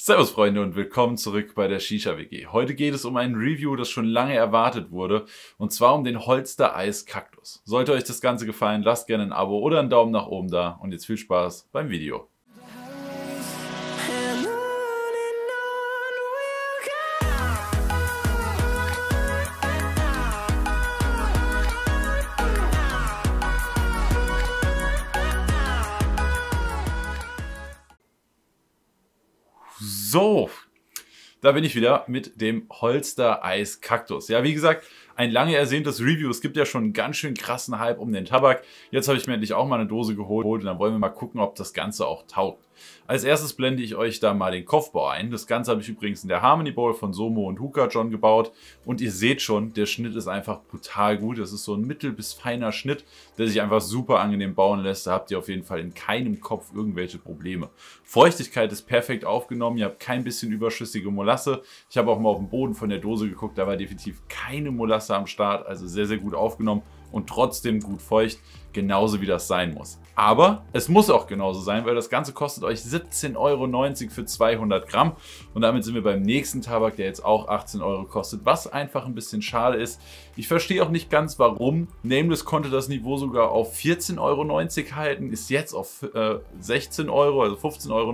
Servus Freunde und willkommen zurück bei der Shisha WG. Heute geht es um ein Review, das schon lange erwartet wurde und zwar um den Holster Eis Kaktus. Sollte euch das Ganze gefallen, lasst gerne ein Abo oder einen Daumen nach oben da und jetzt viel Spaß beim Video. So, da bin ich wieder mit dem Holster Eis Kaktus. Ja, wie gesagt, ein lange ersehntes Review. Es gibt ja schon einen ganz schön krassen Hype um den Tabak. Jetzt habe ich mir endlich auch mal eine Dose geholt und dann wollen wir mal gucken, ob das Ganze auch taugt. Als erstes blende ich euch da mal den Kopfbau ein. Das Ganze habe ich übrigens in der Harmony Bowl von Somo und Huka John gebaut. Und ihr seht schon, der Schnitt ist einfach brutal gut. Das ist so ein mittel- bis feiner Schnitt, der sich einfach super angenehm bauen lässt. Da habt ihr auf jeden Fall in keinem Kopf irgendwelche Probleme. Feuchtigkeit ist perfekt aufgenommen. Ihr habt kein bisschen überschüssige Molasse. Ich habe auch mal auf den Boden von der Dose geguckt. Da war definitiv keine Molasse am Start. Also sehr, sehr gut aufgenommen und trotzdem gut feucht, genauso wie das sein muss. Aber es muss auch genauso sein, weil das Ganze kostet euch 17,90 Euro für 200 Gramm und damit sind wir beim nächsten Tabak, der jetzt auch 18 Euro kostet, was einfach ein bisschen schade ist. Ich verstehe auch nicht ganz warum. Nameless konnte das Niveau sogar auf 14,90 Euro halten, ist jetzt auf äh, 16 Euro, also 15,90 Euro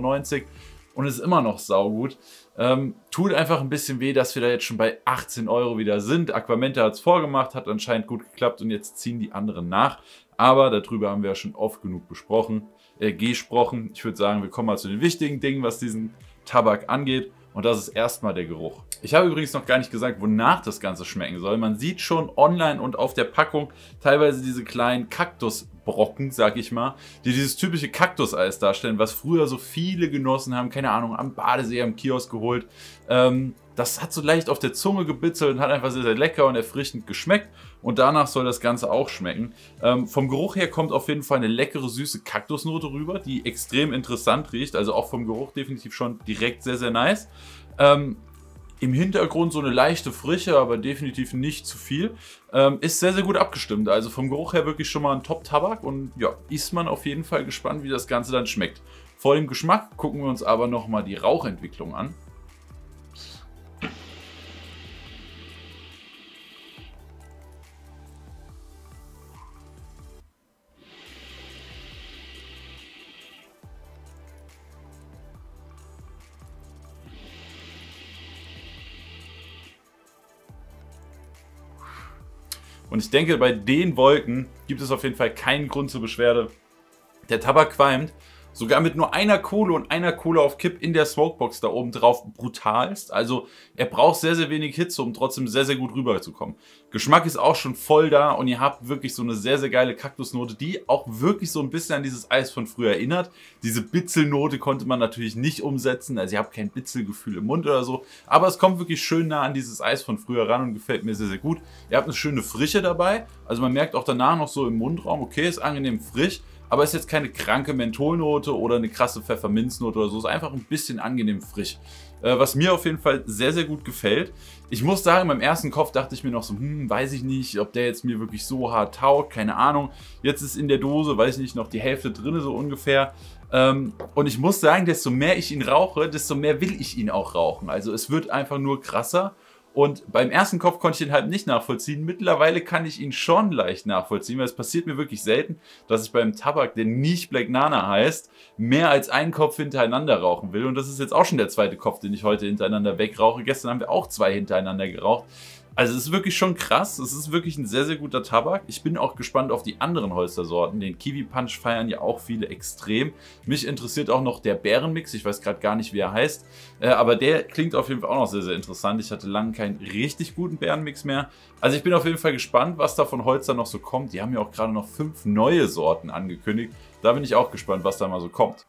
und ist immer noch saugut. Ähm, tut einfach ein bisschen weh, dass wir da jetzt schon bei 18 Euro wieder sind. Aquamente hat es vorgemacht, hat anscheinend gut geklappt und jetzt ziehen die anderen nach. Aber darüber haben wir ja schon oft genug besprochen, äh, gesprochen. Ich würde sagen, wir kommen mal zu den wichtigen Dingen, was diesen Tabak angeht. Und das ist erstmal der Geruch. Ich habe übrigens noch gar nicht gesagt, wonach das Ganze schmecken soll. Man sieht schon online und auf der Packung teilweise diese kleinen Kaktusbrocken, sag ich mal, die dieses typische Kaktuseis darstellen, was früher so viele genossen haben, keine Ahnung, am Badesee, am Kiosk geholt. Ähm, das hat so leicht auf der Zunge gebitzelt und hat einfach sehr, sehr lecker und erfrischend geschmeckt. Und danach soll das Ganze auch schmecken. Ähm, vom Geruch her kommt auf jeden Fall eine leckere, süße Kaktusnote rüber, die extrem interessant riecht. Also auch vom Geruch definitiv schon direkt sehr, sehr nice. Ähm, im Hintergrund so eine leichte Frische, aber definitiv nicht zu viel. Ähm, ist sehr, sehr gut abgestimmt. Also vom Geruch her wirklich schon mal ein Top-Tabak. Und ja, ist man auf jeden Fall gespannt, wie das Ganze dann schmeckt. Vor dem Geschmack gucken wir uns aber nochmal die Rauchentwicklung an. Und ich denke, bei den Wolken gibt es auf jeden Fall keinen Grund zur Beschwerde. Der Tabak qualmt, sogar mit nur einer Kohle und einer Kohle auf Kipp in der Smokebox da oben drauf brutalst. Also er braucht sehr, sehr wenig Hitze, um trotzdem sehr, sehr gut rüberzukommen. Geschmack ist auch schon voll da und ihr habt wirklich so eine sehr, sehr geile Kaktusnote, die auch wirklich so ein bisschen an dieses Eis von früher erinnert. Diese Bitzelnote konnte man natürlich nicht umsetzen, also ihr habt kein Bitzelgefühl im Mund oder so, aber es kommt wirklich schön nah an dieses Eis von früher ran und gefällt mir sehr, sehr gut. Ihr habt eine schöne Frische dabei, also man merkt auch danach noch so im Mundraum, okay, ist angenehm frisch, aber ist jetzt keine kranke Mentholnote oder eine krasse Pfefferminznote oder so. Ist einfach ein bisschen angenehm frisch. Äh, was mir auf jeden Fall sehr, sehr gut gefällt. Ich muss sagen, beim ersten Kopf dachte ich mir noch so, hm, weiß ich nicht, ob der jetzt mir wirklich so hart taugt, keine Ahnung. Jetzt ist in der Dose, weiß ich nicht, noch die Hälfte drin, so ungefähr. Ähm, und ich muss sagen, desto mehr ich ihn rauche, desto mehr will ich ihn auch rauchen. Also es wird einfach nur krasser. Und beim ersten Kopf konnte ich den halt nicht nachvollziehen. Mittlerweile kann ich ihn schon leicht nachvollziehen, weil es passiert mir wirklich selten, dass ich beim Tabak, der nicht Black Nana heißt, mehr als einen Kopf hintereinander rauchen will. Und das ist jetzt auch schon der zweite Kopf, den ich heute hintereinander wegrauche. Gestern haben wir auch zwei hintereinander geraucht. Also es ist wirklich schon krass. Es ist wirklich ein sehr, sehr guter Tabak. Ich bin auch gespannt auf die anderen Holstersorten. Den Kiwi Punch feiern ja auch viele extrem. Mich interessiert auch noch der Bärenmix. Ich weiß gerade gar nicht, wie er heißt. Äh, aber der klingt auf jeden Fall auch noch sehr, sehr interessant. Ich hatte lange keinen richtig guten Bärenmix mehr. Also ich bin auf jeden Fall gespannt, was da von Holster noch so kommt. Die haben ja auch gerade noch fünf neue Sorten angekündigt. Da bin ich auch gespannt, was da mal so kommt.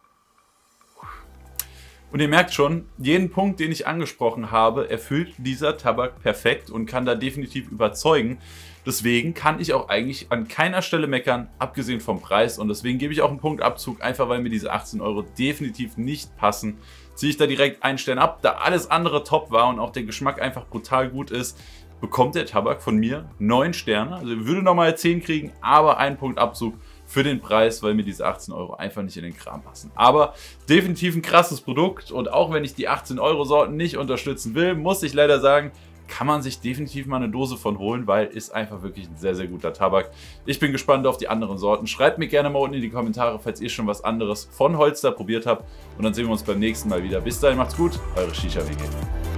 Und ihr merkt schon, jeden Punkt, den ich angesprochen habe, erfüllt dieser Tabak perfekt und kann da definitiv überzeugen. Deswegen kann ich auch eigentlich an keiner Stelle meckern, abgesehen vom Preis. Und deswegen gebe ich auch einen Punktabzug, einfach weil mir diese 18 Euro definitiv nicht passen. Ziehe ich da direkt einen Stern ab, da alles andere top war und auch der Geschmack einfach brutal gut ist, bekommt der Tabak von mir 9 Sterne. Also würde nochmal 10 kriegen, aber einen Punktabzug für den Preis, weil mir diese 18 Euro einfach nicht in den Kram passen. Aber definitiv ein krasses Produkt und auch wenn ich die 18 Euro Sorten nicht unterstützen will, muss ich leider sagen, kann man sich definitiv mal eine Dose von holen, weil ist einfach wirklich ein sehr, sehr guter Tabak. Ich bin gespannt auf die anderen Sorten. Schreibt mir gerne mal unten in die Kommentare, falls ihr schon was anderes von Holster probiert habt. Und dann sehen wir uns beim nächsten Mal wieder. Bis dahin, macht's gut, eure Shisha WG.